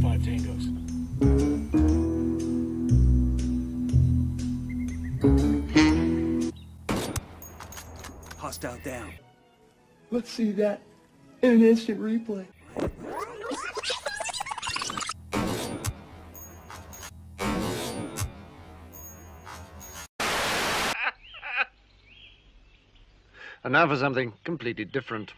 five tangos. Hostile down. Let's see that in an instant replay. And now for something completely different.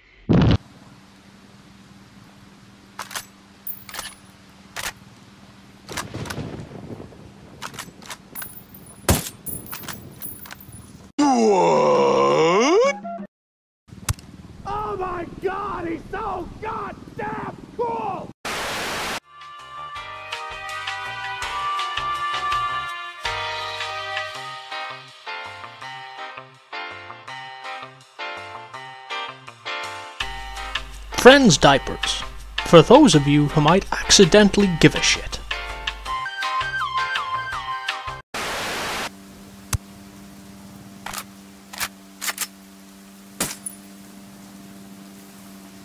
Oh my god, he's so goddamn cool! Friends diapers. For those of you who might accidentally give a shit.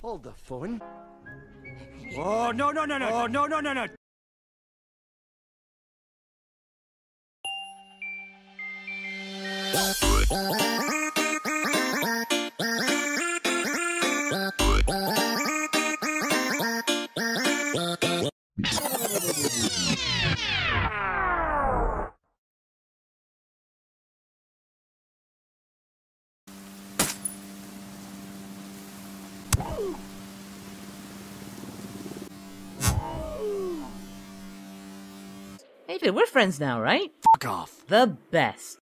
Hold the phone. Oh, no, no, no, no. Oh, no, no, no, no. Hey, dude, we're friends now, right? Fuck off. The best.